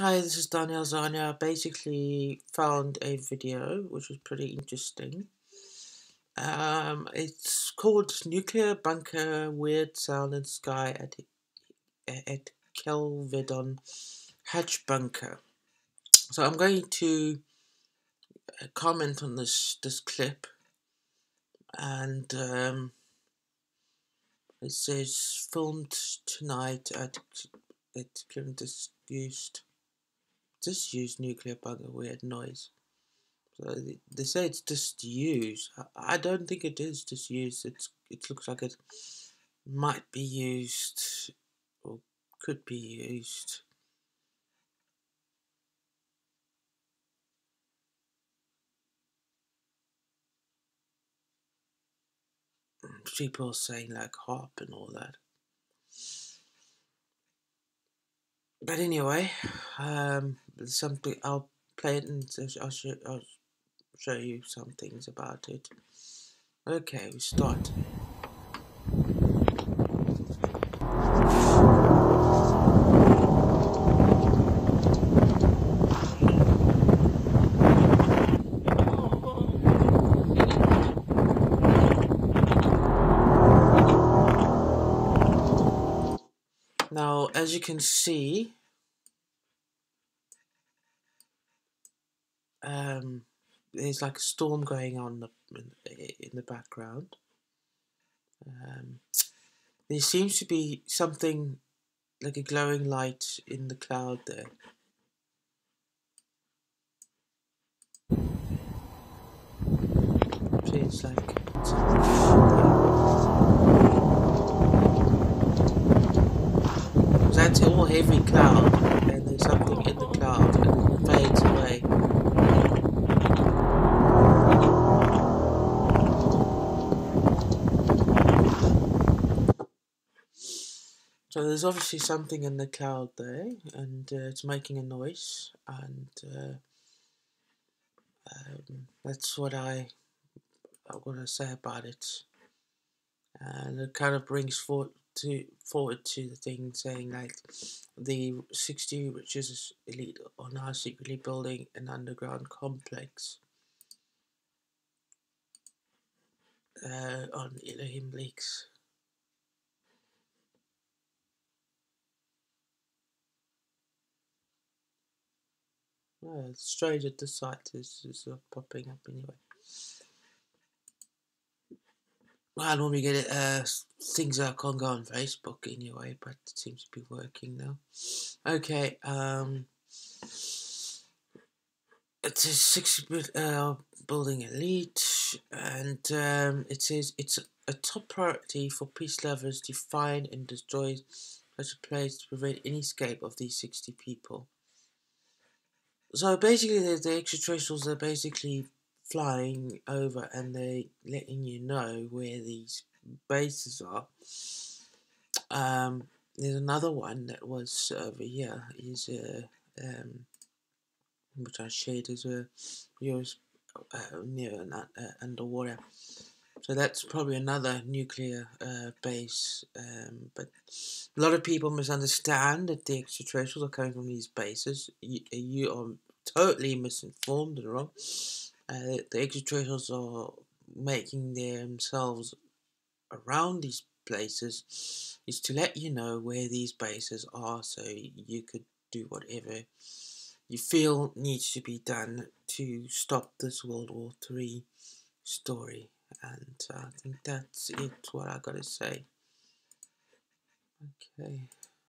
Hi, this is Danielle Zana. I basically found a video which was pretty interesting. Um, it's called Nuclear Bunker Weird Sound and Sky at, at Kelvedon Hatch Bunker. So I'm going to uh, comment on this this clip and um, it says filmed tonight at at Clinton used just use nuclear bunker weird noise. So they say it's just used. I don't think it is just used. It's it looks like it might be used or could be used. People saying like HAARP and all that. But anyway, um, something I'll play it and I'll show, I'll show you some things about it. Okay, we start. Now, as you can see, um, there's like a storm going on in the background. Um, there seems to be something like a glowing light in the cloud there. So it's like it's that's all heavy cloud and there's something So there's obviously something in the cloud there, and uh, it's making a noise, and uh, um, that's what I I'm gonna say about it. And it kind of brings forward to forward to the thing saying like the 60 richest elite are now secretly building an underground complex uh, on Elohim Leaks. It's strange that the site is, is uh, popping up anyway. Well, I normally get it, uh, things that can't go on Facebook anyway, but it seems to be working now. Okay, um, it's a 60 uh, building elite, and um, it says it's a top priority for peace lovers to find and destroy such a place to prevent any escape of these 60 people. So basically, the, the extraterrestrials are basically flying over and they're letting you know where these bases are. Um, there's another one that was over here. Is uh, um, which I shared as a yours uh, near uh, underwater. So that's probably another nuclear uh, base. Um, but a lot of people misunderstand that the extraterrestrials are coming from these bases. You, you are totally misinformed and wrong. Uh, the extraterrestrials are making themselves around these places is to let you know where these bases are so you could do whatever you feel needs to be done to stop this World War Three story. And uh, I think that's it, what I gotta say. Okay.